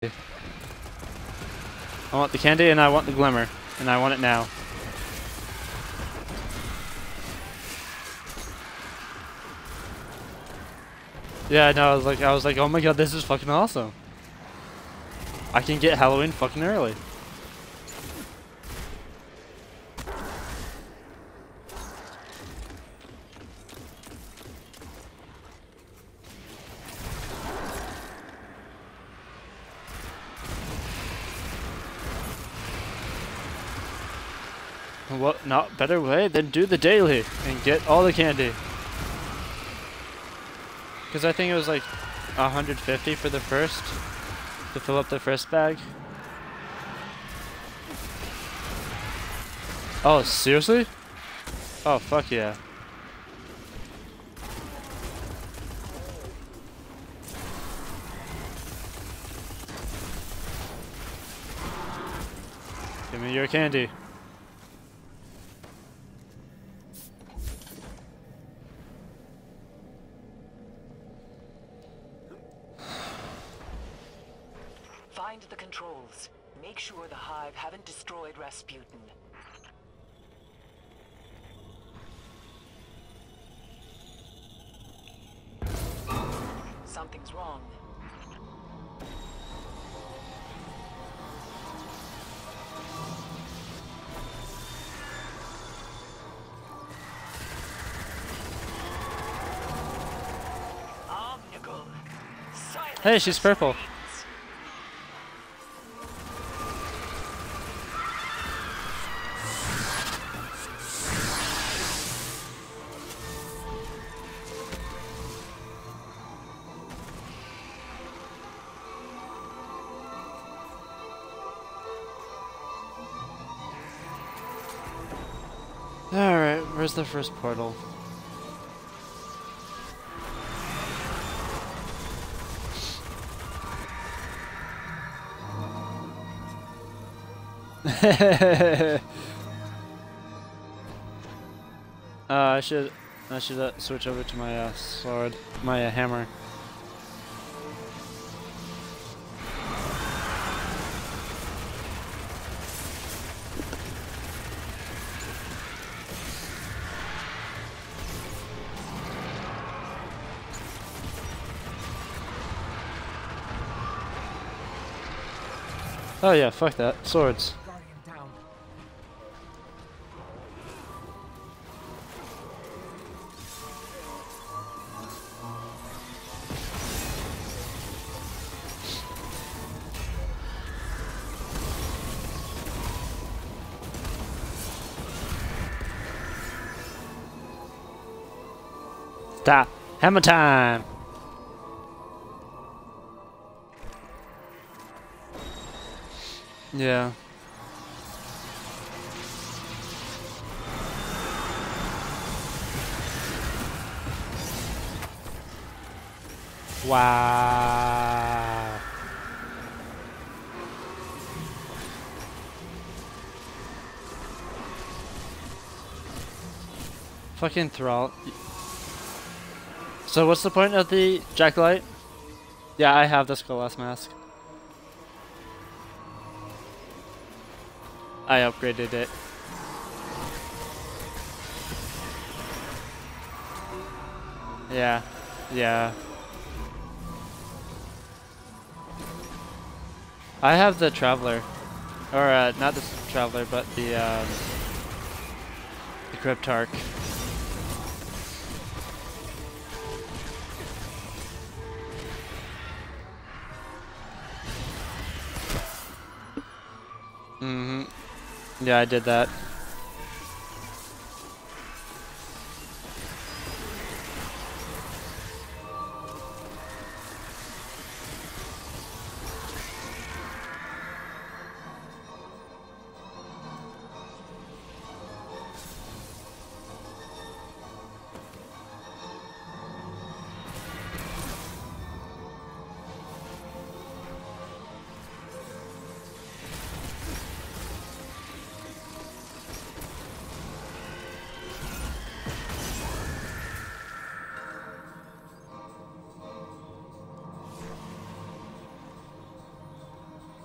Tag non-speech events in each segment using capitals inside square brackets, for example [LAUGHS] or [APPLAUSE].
I want the candy and I want the glimmer. And I want it now. Yeah, no, I was like, I was like, oh my god, this is fucking awesome. I can get Halloween fucking early. What not better way than do the daily and get all the candy. Because I think it was like 150 for the first, to fill up the first bag. Oh, seriously? Oh, fuck yeah. Give me your candy. Something's wrong. Hey, she's purple. Where's the first portal? [LAUGHS] uh, I should, I should uh, switch over to my uh, sword, my uh, hammer. Oh yeah, fuck that. Swords. Stop. Hammer time. Yeah. Wow. Fucking thrall. So what's the point of the jacklight? Yeah, I have the Skullglass mask. I upgraded it. Yeah, yeah. I have the Traveler. Or, uh, not the Traveler, but the, um, the Cryptarch. Mm-hmm. Yeah, I did that.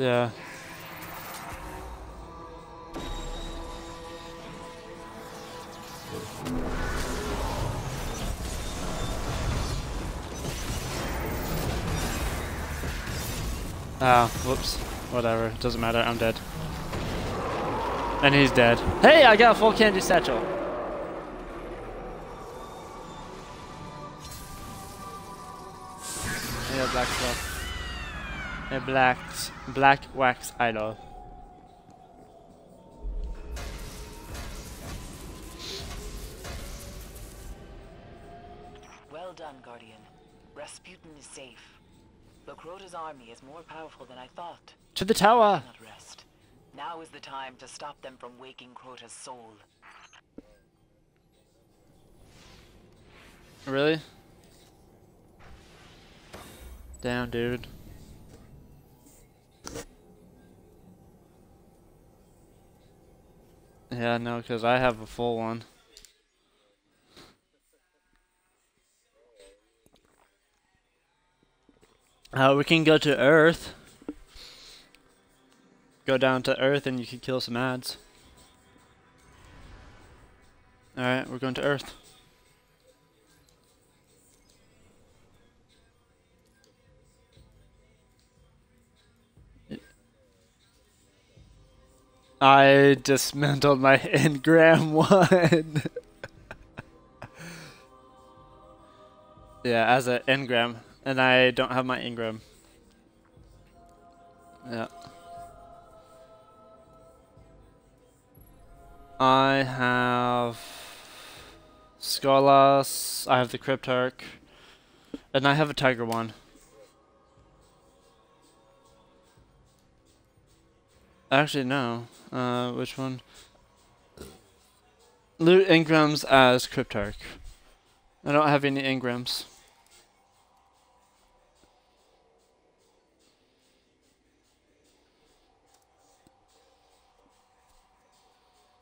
Yeah. Ah, whoops. Whatever, it doesn't matter, I'm dead. And he's dead. Hey, I got a full candy satchel! A black, black wax idol. Well done, Guardian. Rasputin is safe. Lokrota's army is more powerful than I thought. To the tower! Now is the time to stop them from waking Crota's soul. Really? Down, dude. Yeah, no, because I have a full one. Uh, we can go to Earth. Go down to Earth and you can kill some ads. Alright, we're going to Earth. I dismantled my engram [LAUGHS] one. yeah, as an engram. And I don't have my engram. Yeah. I have Skolas, I have the Cryptarch, and I have a Tiger one. Actually, no. Uh, which one? Loot engrams as Cryptarch. I don't have any engrams.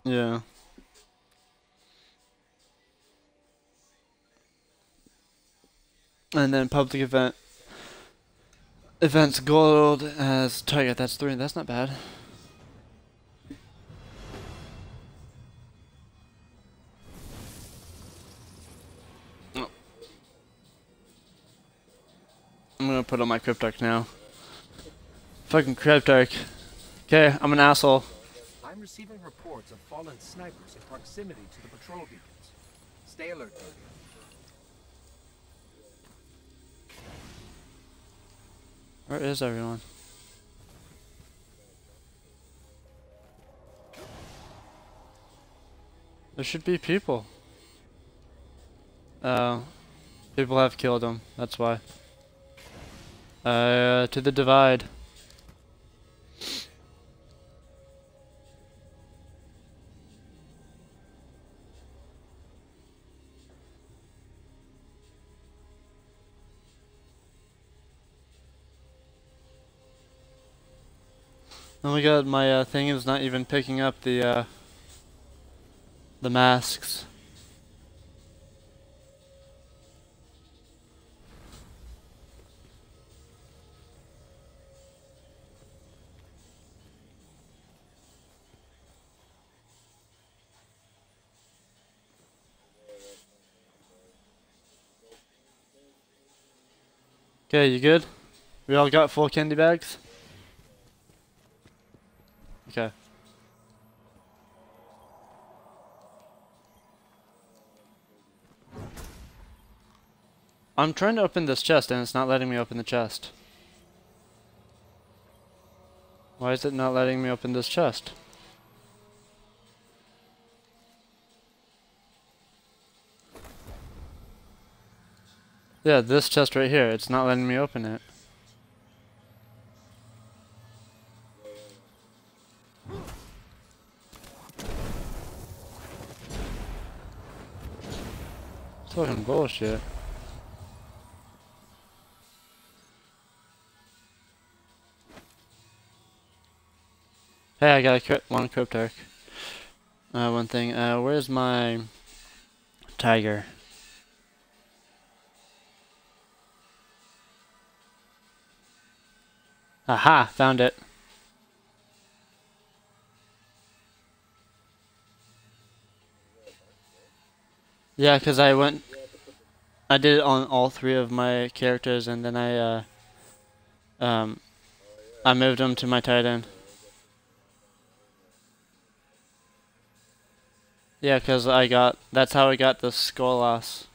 Yeah. And then public event events gold as target. That's three. That's not bad. Put on my Cryptarch now. Fucking Cryptarch. Okay, I'm an asshole. I'm receiving reports of fallen snipers in proximity to the patrol beacons. Stay alert. Where is everyone? There should be people. Uh, people have killed them, that's why. Uh, to the divide. Oh my god, my uh, thing is not even picking up the uh, the masks. Okay, you good? We all got four candy bags? Okay. I'm trying to open this chest and it's not letting me open the chest. Why is it not letting me open this chest? Yeah, this chest right here, it's not letting me open it. It's fucking bullshit. Hey, I got a one Cryptarch. Uh, one thing, uh, where's my tiger? Aha, found it. Yeah, because I went... I did it on all three of my characters, and then I, uh, um, I moved them to my Titan. Yeah, because I got... That's how I got the Skolas.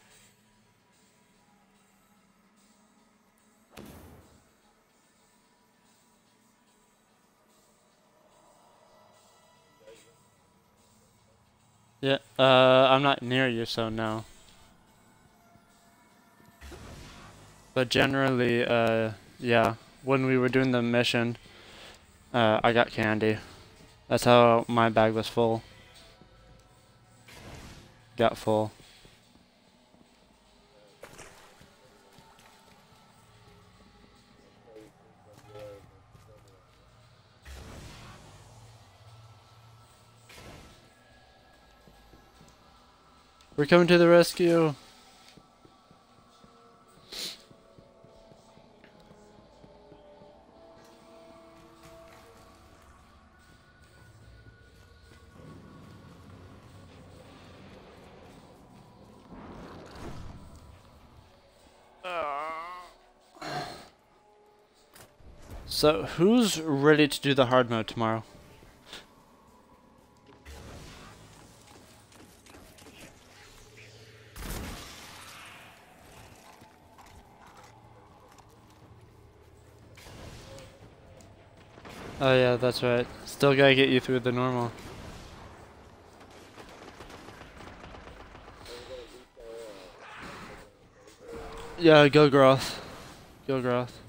Yeah, uh, I'm not near you, so no. But generally, uh, yeah, when we were doing the mission, uh, I got candy. That's how my bag was full. Got full. We're coming to the rescue. So, who's ready to do the hard mode tomorrow? Oh yeah, that's right. Still gotta get you through the normal. Yeah, go Groth. Go Groth.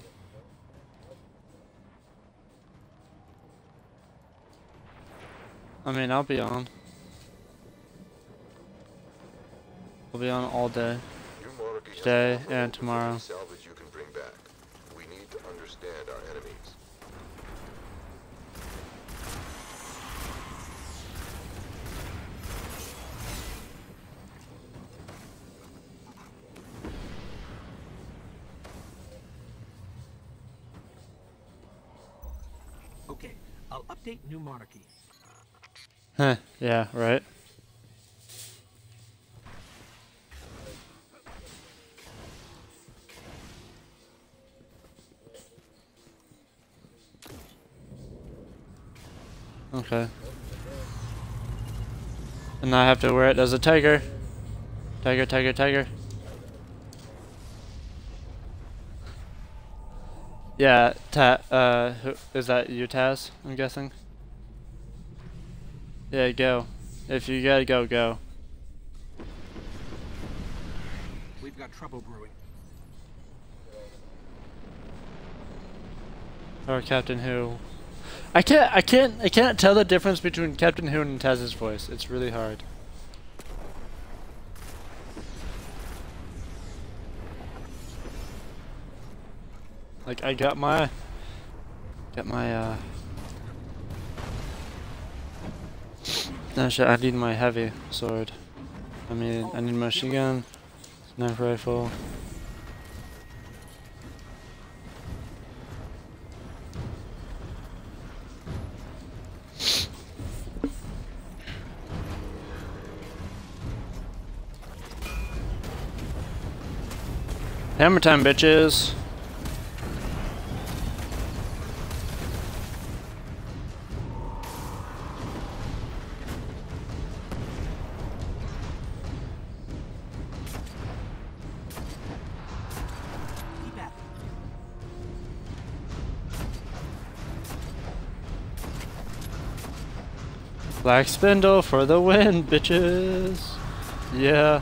I mean, I'll be on. I'll be on all day. Today and tomorrow. Salvage you can bring back. We need to understand our enemies. Okay, I'll update New Monarchy. Huh, yeah, right. Okay. And now I have to wear it as a tiger. Tiger, tiger, tiger. Yeah, Ta uh, is that you, Taz? I'm guessing? Yeah, go. If you gotta go, go. We've got trouble brewing. Or Captain Who. I can't, I can't, I can't tell the difference between Captain Who and Taz's voice. It's really hard. Like I got my, got my, uh. I need my heavy sword. I mean, I need my machine gun, sniper rifle. Hammer time, bitches. Black Spindle for the win, bitches. Yeah.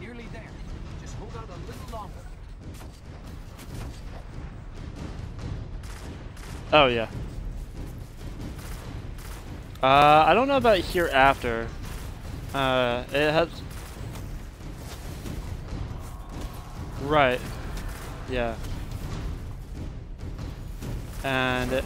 Nearly there. Just hold out a little longer. Oh yeah. Uh, I don't know about hereafter. Uh, it has. Right. Yeah. And it,